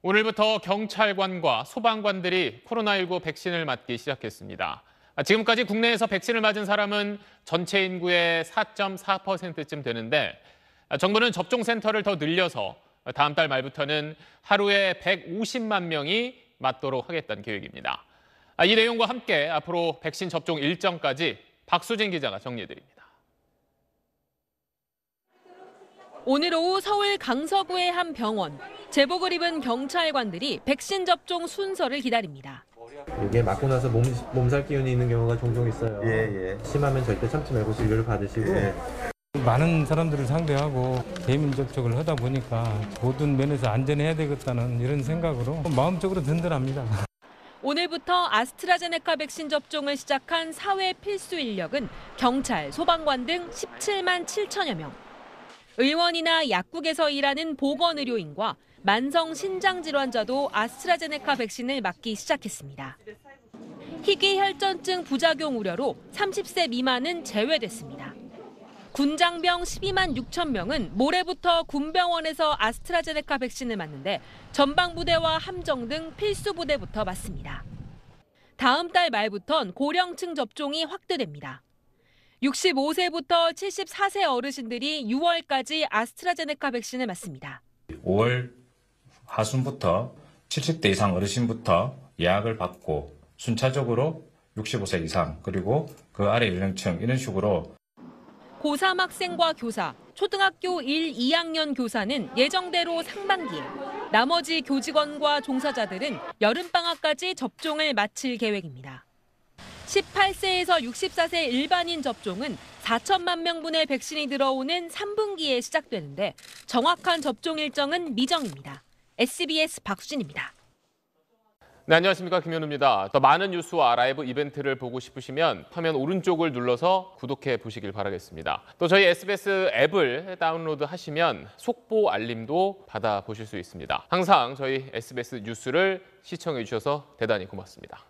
오늘부터 경찰관과 소방관들이 코로나19 백신을 맞기 시작했습니다. 아, 지금까지 국내에서 백신을 맞은 사람은 전체 인구의 4.4%쯤 되는데 아, 정부는 접종센터를 더 늘려서 다음 달 말부터는 하루에 150만 명이 맞도록 하겠다는 계획입니다. 아, 이 내용과 함께 앞으로 백신 접종 일정까지 박수진 기자가 정리해드립니다. 오늘 오후 서울 강서구의 한 병원. 제복을 입은 경찰관들이 백신 접종 순서를 기다립니다. 이게 맞고 나서 몸, 몸살 기운이 있는 경우가 종종 있어요. 예, 예. 심하면 절대 참지 말고 진료를 받으시고 예. 많은 사람들을 상대하고 대면 접촉을 하다 보니까 모든 면에서 안전해야 되겠다는 이런 생각으로 마음적으로 든든합니다. 오늘부터 아스트라제네카 백신 접종을 시작한 사회 필수 인력은 경찰, 소방관 등 17만 7천여 명. 의원이나 약국에서 일하는 보건의료인과 만성 신장질환자도 아스트라제네카 백신을 맞기 시작했습니다. 희귀 혈전증 부작용 우려로 30세 미만은 제외됐습니다. 군장병 12만 6천 명은 모레부터 군병원에서 아스트라제네카 백신을 맞는데 전방부대와 함정 등 필수 부대부터 맞습니다. 다음 달 말부턴 고령층 접종이 확대됩니다. 65세부터 74세 어르신들이 6월까지 아스트라제네카 백신을 맞습니다. 5월 하순부터 70대 이상 어르신부터 예약을 받고 순차적으로 65세 이상 그리고 그 아래 연령층 이런 식으로 고3 학생과 교사, 초등학교 1, 2학년 교사는 예정대로 상반기에, 나머지 교직원과 종사자들은 여름방학까지 접종을 마칠 계획입니다. 18세에서 64세 일반인 접종은 4천만 명분의 백신이 들어오는 3분기에 시작되는데 정확한 접종 일정은 미정입니다. SBS 박수진입니다. 네, 안녕하십니까. 김현우입니다. 더 많은 뉴스와 라이브 이벤트를 보고 싶으시면 화면 오른쪽을 눌러서 구독해 보시길 바라겠습니다. 또 저희 SBS 앱을 다운로드 하시면 속보 알림도 받아 보실 수 있습니다. 항상 저희 SBS 뉴스를 시청해 주셔서 대단히 고맙습니다.